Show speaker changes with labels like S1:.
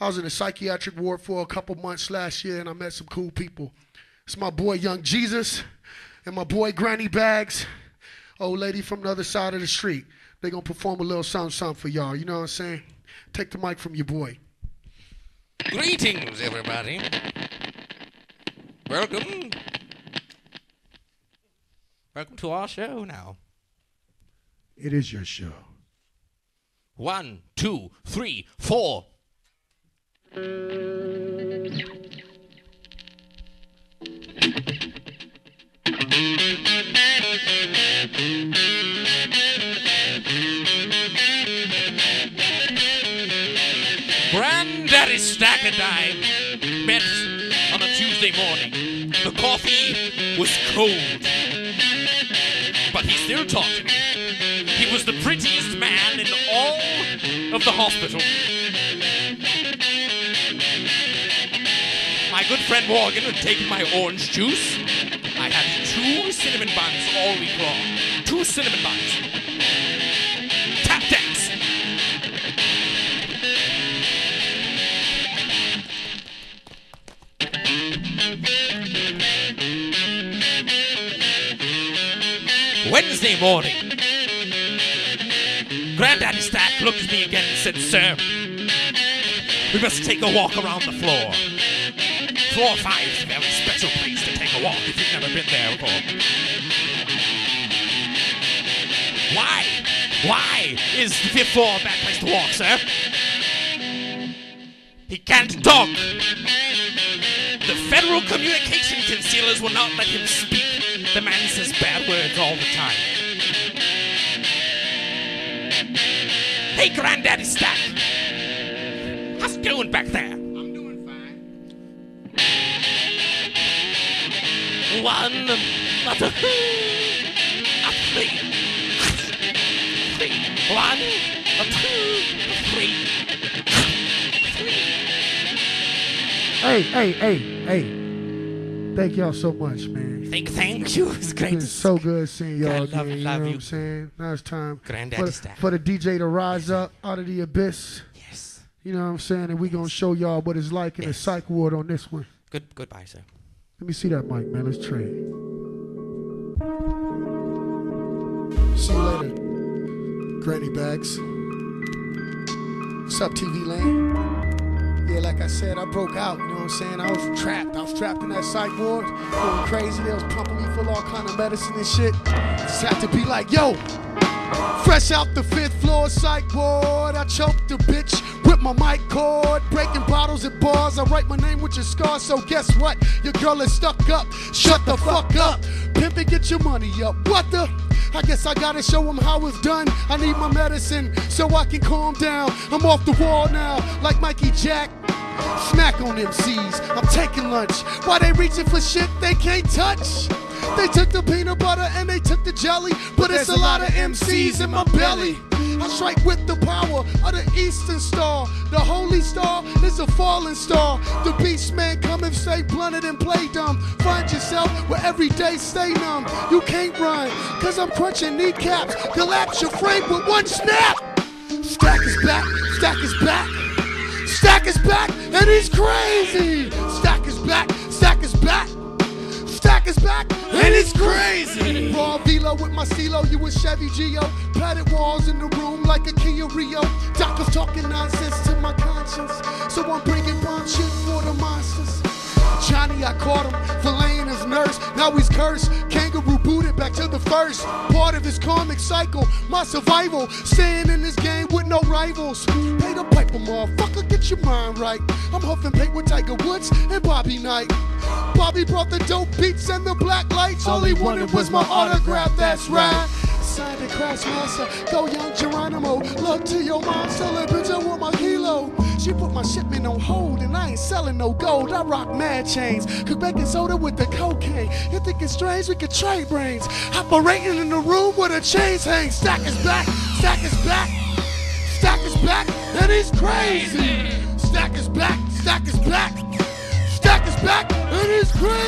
S1: I was in a psychiatric ward for a couple months last year, and I met some cool people. It's my boy Young Jesus and my boy Granny Bags, old lady from the other side of the street. They're gonna perform a little something, something for y'all. You know what I'm saying? Take the mic from your boy.
S2: Greetings, everybody. Welcome. Welcome to our show now.
S1: It is your show.
S2: One, two, three, four. Granddaddy Stak and I met on a Tuesday morning. The coffee was cold, but he still talked to me. He was the prettiest man in all of the hospital. Good friend Morgan had taken my orange juice. I had two cinnamon buns all week long. Two cinnamon buns. Tap dance. Wednesday morning. Granddaddy Stak looked at me again and said, Sir, we must take a walk around the floor. Floor five is a very special place to take a walk if you've never been there before. Why? Why is the fifth floor a bad place to walk, sir? He can't talk. The federal communication concealers will not let him speak. The man says bad words all the time. Hey, Granddaddy Stak. How's it doing back there? One, a a three. Three. A two, a three. Three.
S1: Hey, hey, hey, hey. Thank y'all so much, man.
S2: Thank, thank you. It's great.
S1: It's so good seeing y'all
S2: God, love-
S1: again. You
S2: love
S1: know what. I'm saying? Now it's time for, for the DJ to rise up out of the abyss.
S2: Yes.
S1: You know what I'm saying? And we gonna show y'all what it's like in the
S2: Yes.
S1: psych ward on this one.
S2: Good. Goodbye, sir.
S1: Let me see that mic, man. Let's trade. See you later, Granny Bags. What's up, TV land? Yeah, like I said, I broke out. You know what I'm saying? I was trapped. I was trapped in that psych ward, going crazy. They was pumping me full of all kind of medicine and shit. Just had to be like, yo, Fresh out the fifth floor psych ward, I choked the bitch with my mic cord. Breaking bottles at bars, I write my name with your scar. So guess what? Your girl is stuck up. Shut the fuck up. Pimpin', get your money up. What the? I guess I gotta show them how it's done. I need my medicine so I can calm down. I'm off the wall now, like Mikey Jack. Smack on MCs, I'm taking lunch. Why they reaching for shit they can't touch? They took the peanut butter and they took the jelly, but it's a lot of MCs in my belly. I strike with the power of the Eastern Star. The Holy Star is a fallen star. The beast man come and stay blunted and play dumb. Find yourself where every day stay numb. You can't run, cause I'm crunching kneecaps. Collapse your frame with one snap. Stak is back, stack is back. Stak is back, and he's crazy. Stak is back, stack is back. Stak is back, and it's crazy. Raw velo with my CeeLo, you a Chevy Geo. Padded walls in the room like a Kia Rio. Doc was talking nonsense to my conscience, so I'm bringing bomb shit for the monsters. Johnny, I caught him filleting his nurse. Now he's cursed. Kangaroo booted back to the first. Part of his karmic cycle, my survival. Staying in this game with no rivals. Pay the piper, motherfucker, get your mind right. I'm huffing paint with Tiger Woods and Bobby Knight. Bobby brought the dope beats and the black lights. All he wanted was my autograph, that's right. Signed the Crash Master, go young Geronimo. Look to your mom, selling bitch with my kilo. She put my shipment on hold ain't selling no gold. I rock mad chains, cook baking soda with the cocaine. You think it's strange? We could trade brains. Operating in the room where the chains hang. Stak is back, stack is back, stack is back, and he's crazy. Stak is back, stack is back, stack is back, and he's crazy.